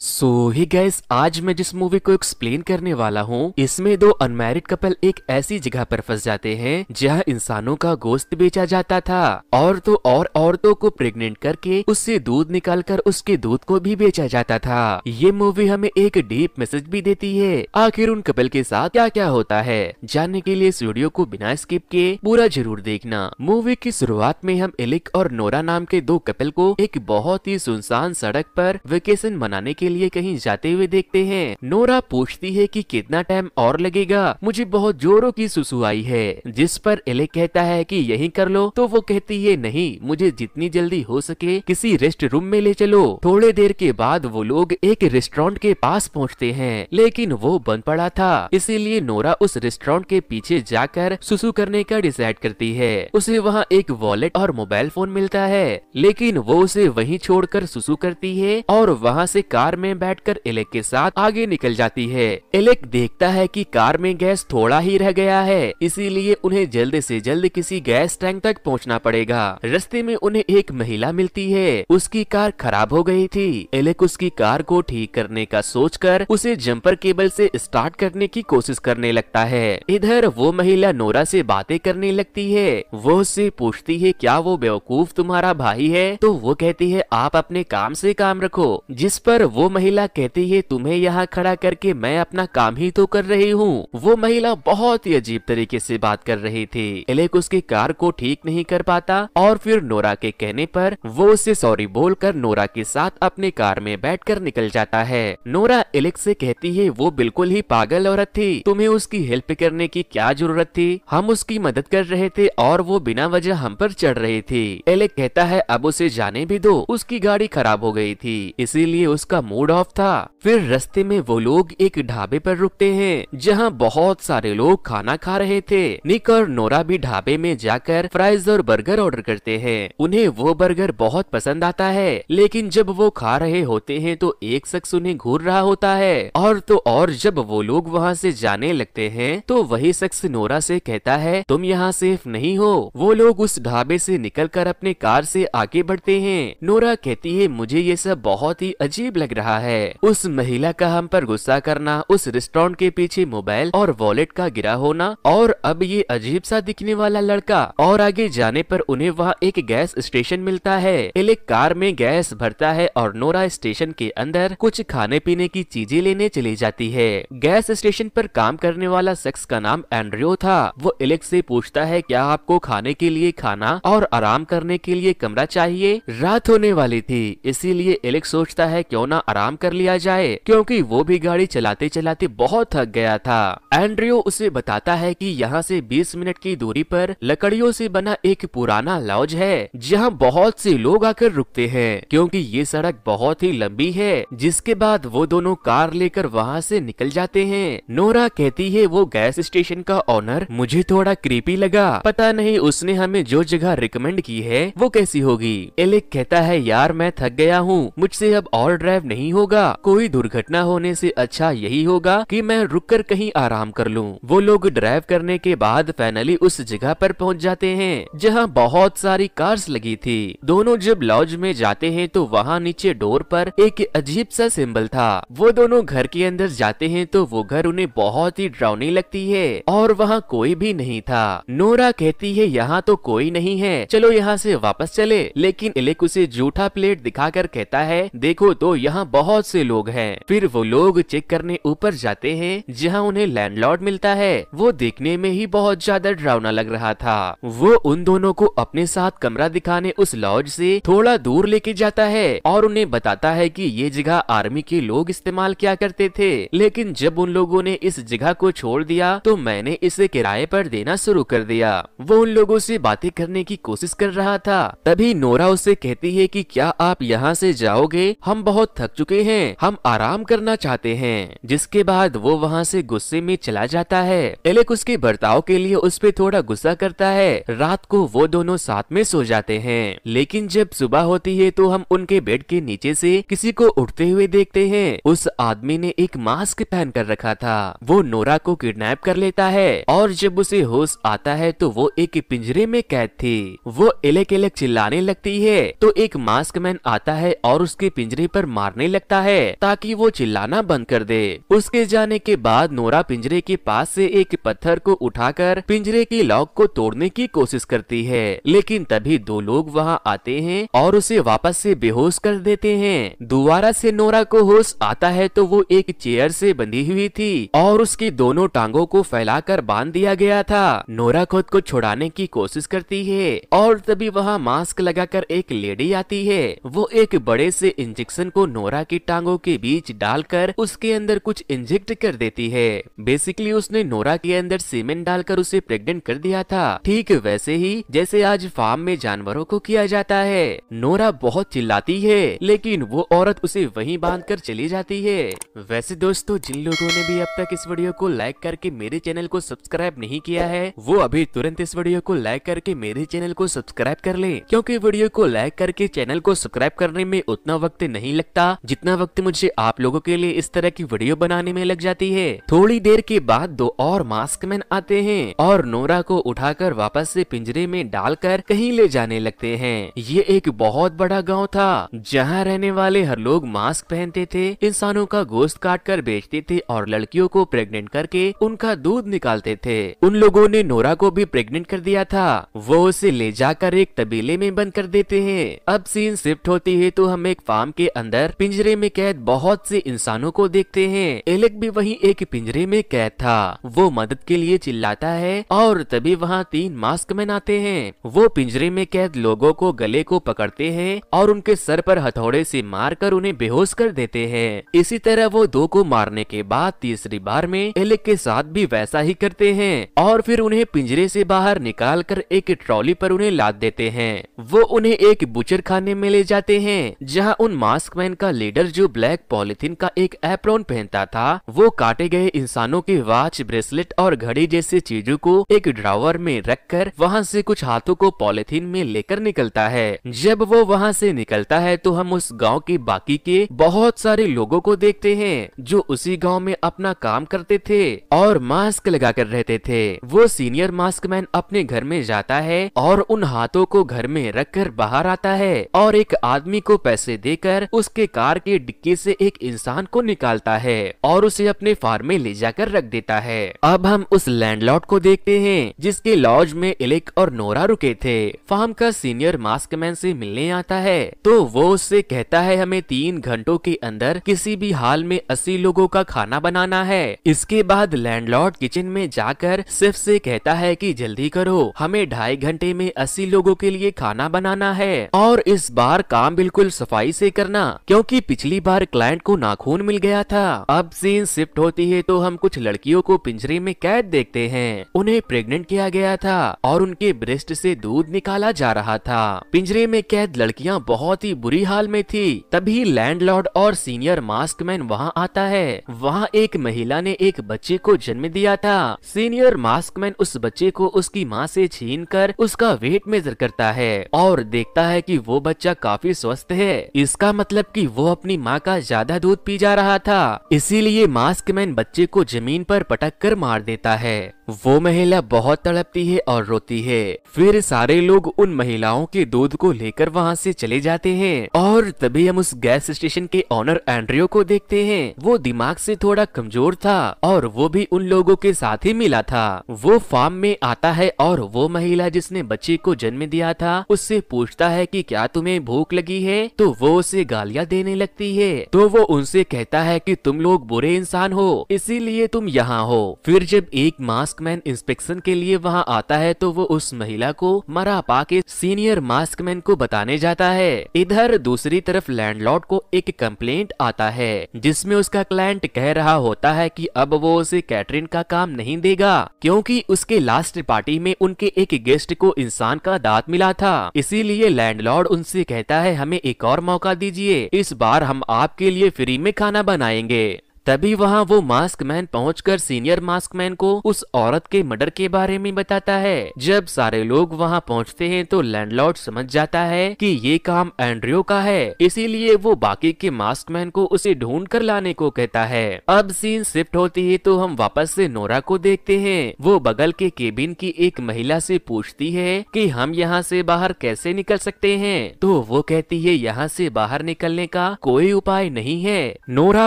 सो ही gas आज मैं जिस मूवी को एक्सप्लेन करने वाला हूँ, इसमें दो अनमेरिड कपल एक ऐसी जगह पर फंस जाते हैं, जहाँ इंसानों का गोश्त बेचा जाता था। और तो और औरतों को प्रेग्नेंट करके उससे दूध निकालकर उसके दूध को भी बेचा जाता था। ये मूवी हमें एक डीप मैसेज भी देती है, आखिर उन कपल के साथ क्या क्या होता है? जानने के लिए इस वीडियो को बिना स्किप के पूरा ज़रूर देखना। मूवी की शुरुआत में हम एलिक और नोरा नाम के दो कपल को एक बहुत ही सुनसान सड़क पर वेकेशन मनाने के लिए कहीं जाते हुए देखते हैं। नोरा पूछती है कि कितना टाइम और लगेगा? मुझे बहुत जोरों की सुसु आई है। जिस पर एले कहता है कि यही कर लो तो वो कहती है, नहीं, मुझे जितनी जल्दी हो सके, किसी रेस्ट रूम में ले चलो। थोड़े देर के बाद वो लोग एक रेस्टोरेंट के पास पहुँचते हैं, लेकिन वो बंद पड़ा था। इसीलिए नोरा उस रेस्टोरेंट के पीछे जाकर सुसु करने का डिसाइड करती है। उसे वहाँ एक वॉलेट और मोबाइल फ़ोन मिलता है, लेकिन वो उसे वहीं छोड़कर सुसु करती है और वहाँ से कार में बैठकर एलेक के साथ आगे निकल जाती है। एलेक देखता है कि कार में गैस थोड़ा ही रह गया है, इसीलिए उन्हें जल्द से जल्द किसी गैस टैंक तक पहुँचना पड़ेगा। रास्ते में उन्हें एक महिला मिलती है, उसकी कार खराब हो गई थी। एलेक उसकी कार को ठीक करने का सोचकर उसे जंपर केबल से स्टार्ट करने की कोशिश करने लगता है। इधर वो महिला नोरा से बातें करने लगती है। वो उससे पूछती है, क्या वो बेवकूफ़ तुम्हारा भाई है? तो वो कहती है, आप अपने काम से काम रखो। जिस पर वो महिला कहती है, तुम्हें यहाँ खड़ा करके मैं अपना काम ही तो कर रही हूँ। वो महिला बहुत ही अजीब तरीके से बात कर रही थी। एलेक उसकी कार को ठीक नहीं कर पाता और फिर नोरा के कहने पर वो उसे सॉरी बोलकर नोरा के साथ अपने कार में बैठकर निकल जाता है। नोरा एलेक से कहती है, वो बिल्कुल ही पागल औरत थी। तुम्हें उसकी हेल्प करने की क्या ज़रूरत थी? हम उसकी मदद कर रहे थे और वो बिना वजह हम पर चढ़ रही थी। एलेक कहता है, अब उसे जाने भी दो। उसकी गाड़ी खराब हो गई थी, इसीलिए उसका मूड मूड ऑफ़ था। फिर रस्ते में वो लोग एक ढाबे पर रुकते हैं, जहाँ बहुत सारे लोग खाना खा रहे थे। निक और नोरा भी ढाबे में जाकर फ्राइज और बर्गर ऑर्डर करते हैं। उन्हें वो बर्गर बहुत पसंद आता है, लेकिन जब वो खा रहे होते हैं तो एक शख्स उन्हें घूर रहा होता है। और तो और जब वो लोग वहाँ से जाने लगते हैं तो वही शख्स नोरा से कहता है, तुम यहाँ सेफ़ नहीं हो। वो लोग उस ढाबे से निकलकर अपने कार से आगे बढ़ते हैं। नोरा कहती है, मुझे ये सब बहुत ही अजीब लग रहा है। उस महिला का हम पर गुस्सा करना, उस रेस्टोरेंट के पीछे मोबाइल और वॉलेट का गिरा होना, और अब ये अजीब सा दिखने वाला लड़का, और आगे जाने पर उन्हें वहाँ एक गैस स्टेशन मिलता है। एलेक कार में गैस भरता है और नोरा स्टेशन के अंदर कुछ खाने पीने की चीज़ें लेने चली जाती है। गैस स्टेशन पर काम करने वाला शख्स का नाम एंड्रियो था। वो एलेक से पूछता है, क्या आपको खाने के लिए खाना और आराम करने के लिए कमरा चाहिए? रात होने वाली थी, इसीलिए एलेक सोचता है, क्यों ना आराम आराम कर लिया जाए, क्योंकि वो भी गाड़ी चलाते चलाते बहुत थक गया था। एंड्रियो उसे बताता है कि यहाँ से 20 मिनट की दूरी पर लकड़ियों से बना एक पुराना लॉज है, जहाँ बहुत से लोग आकर रुकते हैं, क्योंकि ये सड़क बहुत ही लंबी है, जिसके बाद वो दोनों कार लेकर वहाँ से निकल जाते हैं। नोरा कहती है, वो गैस स्टेशन का ऑनर, मुझे थोड़ा क्रीपी लगा। पता नहीं उसने हमें जो जगह रिकमेंड की है, वो कैसी होगी? एलेक कहता है, यार, मैं थक गया हूँ, मुझसे अब और ड्राइव नहीं होगा। कोई दुर्घटना होने से अच्छा यही होगा कि मैं रुककर कहीं आराम कर लूँ। वो लोग ड्राइव करने के बाद फाइनली उस जगह पर पहुँच जाते हैं, जहाँ बहुत सारी कार्स लगी थी। दोनों जब लॉज में जाते हैं तो वहाँ नीचे डोर पर एक अजीब सा सिंबल था। वो दोनों घर के अंदर जाते हैं तो वो घर उन्हें बहुत ही ड्राउनी लगती है, और वहाँ कोई भी नहीं था। नोरा कहती है, यहाँ तो कोई नहीं है, चलो यहाँ से वापस चले। लेकिन इलेक उसे जूठा प्लेट दिखाकर कहता है, देखो तो यहाँ बहुत से लोग हैं। फिर वो लोग चेक करने ऊपर जाते हैं, जहाँ उन्हें लैंडलॉर्ड मिलता है। वो देखने में ही बहुत ज़्यादा डरावना लग रहा था। वो उन दोनों को अपने साथ कमरा दिखाने उस लॉज से थोड़ा दूर लेके जाता है और उन्हें बताता है कि ये जगह आर्मी के लोग इस्तेमाल किया करते थे। लेकिन जब उन लोगों ने इस जगह को छोड़ दिया तो मैंने इसे किराए पर देना शुरू कर दिया। वो उन लोगों से बातें करने की कोशिश कर रहा था। तभी नोरा उसे कहती है कि क्या आप यहाँ से जाओगे? हम बहुत थक चुके हैं, हम आराम करना चाहते हैं। जिसके बाद वो वहाँ से गुस्से में चला जाता है। एलेक उसके बर्ताव के लिए उस पर थोड़ा गुस्सा करता है। रात को वो दोनों साथ में सो जाते हैं। लेकिन जब सुबह होती है तो हम उनके बेड के नीचे से किसी को उठते हुए देखते हैं। उस आदमी ने एक मास्क पहन कर रखा था। वो नोरा को किडनैप कर लेता है और जब उसे होश आता है तो वो एक पिंजरे में कैद थी। वो एलेक एलेक चिल्लाने लगती है। तो एक मास्क मैन आता है और उसके पिंजरे पर मारने लगता है, ताकि वो चिल्लाना बंद कर दे। उसके जाने के बाद नोरा पिंजरे के पास से एक पत्थर को उठाकर पिंजरे की लॉक को तोड़ने की कोशिश करती है। लेकिन तभी दो लोग वहाँ आते हैं और उसे वापस से बेहोश कर देते हैं। दोबारा से नोरा को होश आता है तो वो एक चेयर से बंधी हुई थी और उसकी दोनों टांगों को फैलाकर बाँध दिया गया था। नोरा खुद को छुड़ाने की कोशिश करती है और तभी वहाँ मास्क लगाकर एक लेडी आती है। वो एक बड़े से इंजेक्शन को नोरा की टांगों के बीच डालकर उसके अंदर कुछ इंजेक्ट कर देती है। बेसिकली उसने नोरा के अंदर सीमेंट डालकर उसे प्रेग्नेंट कर दिया था। ठीक वैसे ही, जैसे आज फार्म में जानवरों को किया जाता है। नोरा बहुत चिल्लाती है, लेकिन वो औरत उसे वहीं बांधकर चली जाती है। वैसे दोस्तों, जिन लोगों ने भी अब तक इस वीडियो को लाइक करके मेरे चैनल को सब्सक्राइब नहीं किया है, वो अभी तुरंत इस वीडियो को लाइक करके मेरे चैनल को सब्सक्राइब कर ले। क्योंकि वीडियो को लाइक करके चैनल को सब्सक्राइब करने में उतना वक्त नहीं लगता जितना वक्त मुझे आप लोगों के लिए इस तरह की वीडियो बनाने में लग जाती है, थोड़ी देर के बाद दो और मास्क मैन आते हैं और नोरा को उठाकर वापस से पिंजरे में डालकर कहीं ले जाने लगते हैं। ये एक बहुत बड़ा गाँव था, जहाँ रहने वाले हर लोग मास्क पहनते थे, इंसानों का गोश्त काट कर बेचते थे और लड़कियों को प्रेग्नेंट करके उनका दूध निकालते थे। उन लोगों ने नोरा को भी प्रेग्नेंट कर दिया था। वो उसे ले जाकर एक तबीले में बंद कर देते हैं। अब सीन शिफ्ट होती है तो हम एक फार्म के अंदर पिंजरे में कैद बहुत से इंसानों को देखते हैं। एलेक भी वही एक पिंजरे में कैद था। वो मदद के लिए चिल्लाता है और तभी वहाँ तीन मास्क मैन आते हैं। वो पिंजरे में कैद लोगों को गले को पकड़ते हैं और उनके सर पर हथौड़े से मारकर उन्हें बेहोश कर देते हैं। इसी तरह वो दो को मारने के बाद तीसरी बार में एलेक के साथ भी वैसा ही करते हैं और फिर उन्हें पिंजरे से बाहर निकाल कर एक ट्रॉली पर उन्हें लाद देते हैं। वो उन्हें एक बुचर खाने में ले जाते हैं, जहाँ उन मास्क मैन का लीडर जो ब्लैक पॉलिथीन का एक एप्रोन पहनता था, वो काटे गए इंसानों के वॉच ब्रेसलेट और घड़ी जैसी चीज़ों को एक ड्रावर में रखकर वहाँ से कुछ हाथों को पॉलिथीन में लेकर निकलता है। जब वो वहाँ से निकलता है तो हम उस गाँव के बाकी के बहुत सारे लोगों को देखते हैं, जो उसी गाँव में अपना काम करते थे और मास्क लगा कर रहते थे। वो सीनियर मास्क मैन अपने घर में जाता है और उन हाथों को घर में रखकर बाहर आता है और एक आदमी को पैसे देकर उसके कार के डिक्की से एक इंसान को निकालता है और उसे अपने फार्म में ले जाकर रख देता है। अब हम उस लैंडलॉर्ड को देखते हैं, जिसके लॉज में इलेक और नोरा रुके थे। फार्म का सीनियर मास्क मैन से मिलने आता है तो वो उससे कहता है, हमें तीन घंटों के अंदर किसी भी हाल में अस्सी लोगों का खाना बनाना है। इसके बाद लैंडलॉर्ड किचन में जाकर सिर्फ़ से कहता है कि, जल्दी करो, हमें ढाई घंटे में अस्सी लोगों के लिए खाना बनाना है और इस बार काम बिल्कुल सफ़ाई से करना, क्योंकि पिछली बार क्लाइंट को नाखून मिल गया था। अब सीन शिफ्ट होती है तो हम कुछ लड़कियों को पिंजरे में कैद देखते हैं। उन्हें प्रेग्नेंट किया गया था और उनके ब्रेस्ट से दूध निकाला जा रहा था। पिंजरे में कैद लड़कियाँ बहुत ही बुरी हाल में थी। तभी लैंडलॉर्ड और सीनियर मास्क मैन वहाँ आता है। वहाँ एक महिला ने एक बच्चे को जन्म दिया था। सीनियर मास्क मैन उस बच्चे को उसकी माँ से छीन कर उसका वेट मेजर करता है और देखता है कि वो बच्चा काफ़ी स्वस्थ है। इसका मतलब कि वो अपनी माँ का ज़्यादा दूध पी जा रहा था। इसीलिए मास्क मैन बच्चे को ज़मीन पर पटक कर मार देता है। वो महिला बहुत तड़पती है और रोती है। फिर सारे लोग उन महिलाओं के दूध को लेकर वहाँ से चले जाते हैं और तभी हम उस गैस स्टेशन के ऑनर एंड्रियो को देखते हैं। वो दिमाग से थोड़ा कमज़ोर था और वो भी उन लोगों के साथ ही मिला था। वो फार्म में आता है और वो महिला जिसने बच्चे को जन्म दिया था, उससे पूछता है कि क्या तुम्हें भूख लगी है? तो वो उसे गालियाँ देने लगती है। तो वो उनसे कहता है कि तुम लोग बुरे इंसान हो, इसीलिए तुम यहाँ हो। फिर जब एक मास्क मास्कमैन इंस्पेक्शन के लिए वहाँ आता है तो वो उस महिला को मरा पा के सीनियर मास्कमैन को बताने जाता है। इधर दूसरी तरफ़ लैंडलॉर्ड को एक कंप्लेंट आता है, जिसमें उसका क्लाइंट कह रहा होता है कि अब वो उसे कैटरिन का काम नहीं देगा, क्योंकि उसके लास्ट पार्टी में उनके एक गेस्ट को इंसान का दांत मिला था। इसीलिए लैंडलॉर्ड उनसे कहता है, हमें एक और मौका दीजिए, इस बार हम आपके लिए फ्री में खाना बनाएँगे। तभी वहाँ वो मास्क मैन पहुँच सीनियर मास्क मैन को उस औरत के मर्डर के बारे में बताता है। जब सारे लोग वहाँ पहुँचते हैं तो लैंडलॉर्ड समझ जाता है कि ये काम एंड्रियो का है। इसीलिए वो बाकी के मास्क मैन को उसे ढूंढ कर लाने को कहता है। अब सीन शिफ्ट होती है तो हम वापस से नोरा को देखते हैं। वो बगल के केबिन की एक महिला से पूछती है कि हम यहाँ से बाहर कैसे निकल सकते हैं? तो वो कहती है, यहाँ से बाहर निकलने का कोई उपाय नहीं है। नोरा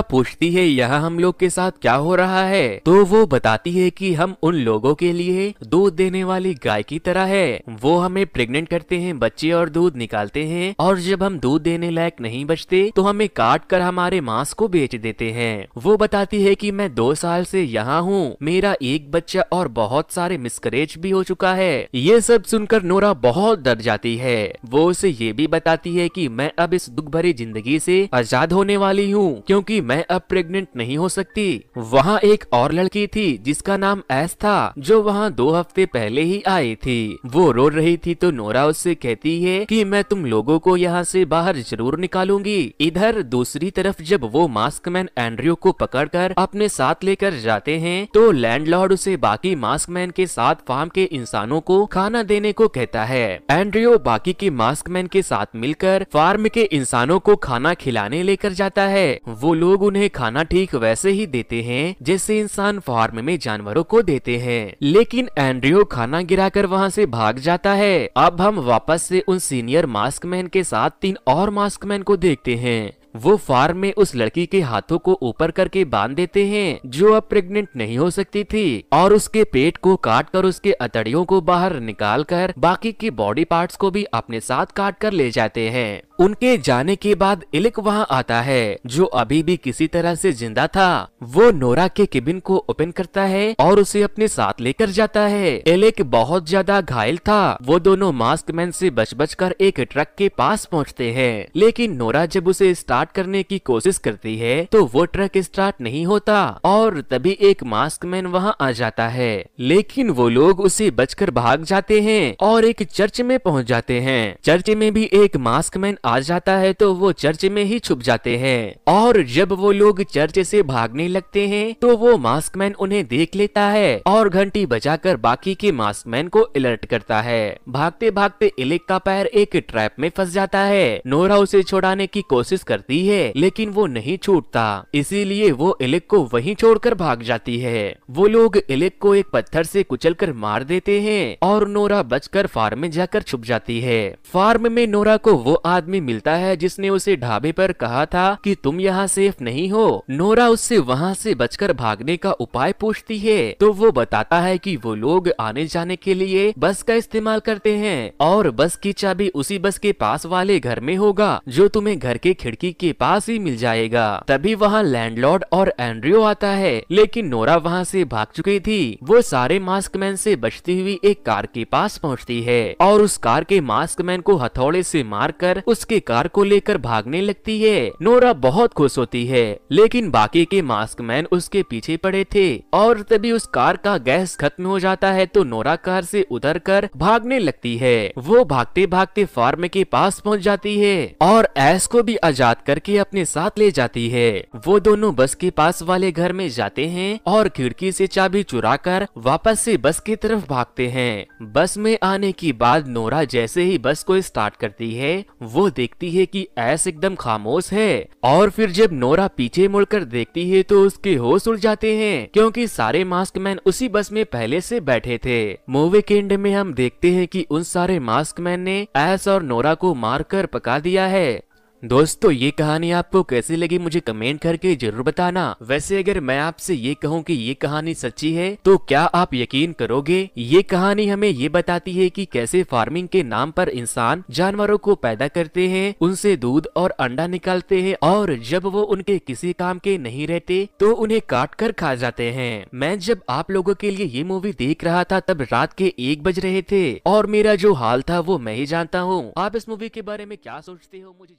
पूछती है, यहाँ हम लोग के साथ क्या हो रहा है? तो वो बताती है कि हम उन लोगों के लिए दूध देने वाली गाय की तरह है। वो हमें प्रेग्नेंट करते हैं, बच्चे और दूध निकालते हैं और जब हम दूध देने लायक नहीं बचते तो हमें काट कर हमारे मांस को बेच देते हैं। वो बताती है कि मैं दो साल से यहाँ हूँ, मेरा एक बच्चा और बहुत सारे मिसकरेज भी हो चुका है। ये सब सुनकर नोरा बहुत डर जाती है। वो उसे ये भी बताती है कि मैं अब इस दुख भरी ज़िंदगी से आज़ाद होने वाली हूँ, क्योंकि मैं अब प्रेग्नेंट नहीं हो सकती। वहाँ एक और लड़की थी, जिसका नाम ऐस था, जो वहाँ दो हफ़्ते पहले ही आई थी। वो रो रही थी तो नोरा उससे कहती है कि मैं तुम लोगों को यहाँ से बाहर ज़रूर निकालूँगी। इधर दूसरी तरफ़ जब वो मास्क मैन एंड्रियो को पकड़कर अपने साथ लेकर जाते हैं तो लैंडलॉर्ड उसे बाकी मास्क मैन के साथ फार्म के इंसानों को खाना देने को कहता है। एंड्रियो बाकी के मास्क मैन के साथ मिलकर फार्म के इंसानों को खाना खिलाने लेकर जाता है। वो लोग उन्हें खाना ठीक वैसे ही देते हैं जैसे इंसान फार्म में जानवरों को देते हैं। लेकिन एंड्रियो खाना गिराकर वहाँ ऐसी भाग जाता है। अब हम वापस से उन सीनियर मास्क मैन के साथ तीन और मास्क मैन को देखते हैं। वो फार्म में उस लड़की के हाथों को ऊपर करके बाँध देते हैं, जो अब प्रेग्नेंट नहीं हो सकती थी, और उसके पेट को काट कर उसके अतड़ियों को बाहर निकाल कर बाकी की बॉडी पार्ट्स को भी अपने साथ काट कर ले जाते हैं। उनके जाने के बाद इलिक वहाँ आता है, जो अभी भी किसी तरह से ज़िंदा था। वो नोरा के केबिन को ओपन करता है और उसे अपने साथ लेकर जाता है। इलिक बहुत ज़्यादा घायल था। वो दोनों मास्क मैन से बच बच कर एक ट्रक के पास पहुँचते हैं। लेकिन नोरा जब उसे स्टार्ट करने की कोशिश करती है तो वो ट्रक स्टार्ट नहीं होता और तभी एक मास्क मैन वहाँ आ जाता है। लेकिन वो लोग उसे बचकर भाग जाते हैं और एक चर्च में पहुँच जाते हैं। चर्च में भी एक मास्क मैन आ जाता है तो वो चर्च में ही छुप जाते हैं। और जब वो लोग चर्च से भागने लगते हैं तो वो मास्क मैन उन्हें देख लेता है और घंटी बजाकर बाकी के मास्क मैन को अलर्ट करता है। भागते भागते इलिक का पैर एक ट्रैप में फंस जाता है। नोरा उसे छोड़ाने की कोशिश करती है, लेकिन वो नहीं छूटता। इसीलिए वो इलिक को वहीं छोड़कर भाग जाती है। वो लोग इलिक को एक पत्थर से कुचलकर मार देते हैं और नोरा बचकर फार्म में जाकर छुप जाती है। फार्म में नोरा को वो आदमी मिलता है जिसने उसे ढाबे पर कहा था कि तुम यहाँ सेफ़ नहीं हो। नोरा उससे वहाँ से बचकर भागने का उपाय पूछती है। तो वो बताता है कि वो लोग आने जाने के लिए बस का इस्तेमाल करते हैं और बस की चाबी उसी बस के पास वाले घर में होगा, जो तुम्हें घर के खिड़की के पास ही मिल जाएगा। तभी वहाँ लैंडलॉर्ड और एंड्रियो आता है। लेकिन नोरा वहाँ से भाग चुकी थी। वो सारे मास्क मैन से बचती हुई एक कार के पास पहुँचती है और उस कार के मास्क मैन को हथौड़े से मारकर उसके कार को लेकर भागने लगती है। नोरा बहुत खुश होती है, लेकिन बाकी के मास्क मैन उसके पीछे पड़े थे और तभी उस कार का गैस खत्म हो जाता है तो नोरा कार से उतर कर भागने लगती है। वो भागते भागते फार्म के पास पहुँच जाती है और एस को भी आज़ाद करके अपने साथ ले जाती है। वो दोनों बस के पास वाले घर में जाते हैं और खिड़की से चाबी चुरा कर वापस से बस की तरफ़ भागते हैं। बस में आने के बाद नोरा जैसे ही बस को स्टार्ट करती है, वो देखती है कि ऐस एकदम खामोश है और फिर जब नोरा पीछे मुड़कर देखती है तो उसके होश उड़ जाते हैं, क्योंकि सारे मास्क मैन उसी बस में पहले से बैठे थे। मूवी के एंड में हम देखते हैं कि उन सारे मास्क मैन ने ऐस और नोरा को मारकर पका दिया है। दोस्तों, ये कहानी आपको कैसी लगी मुझे कमेंट करके ज़रूर बताना। वैसे अगर मैं आपसे ये कहूँ कि ये कहानी सच्ची है तो क्या आप यकीन करोगे? ये कहानी हमें ये बताती है कि कैसे फ़ार्मिंग के नाम पर इंसान जानवरों को पैदा करते हैं, उनसे दूध और अंडा निकालते हैं, और जब वो उनके किसी काम के नहीं रहते तो उन्हें काट कर खा जाते हैं। मैं जब आप लोगों के लिए ये मूवी देख रहा था, तब रात के एक बज रहे थे, और मेरा जो हाल था, वो मैं ही जानता हूँ। आप इस मूवी के बारे में क्या सोचते हो, मुझे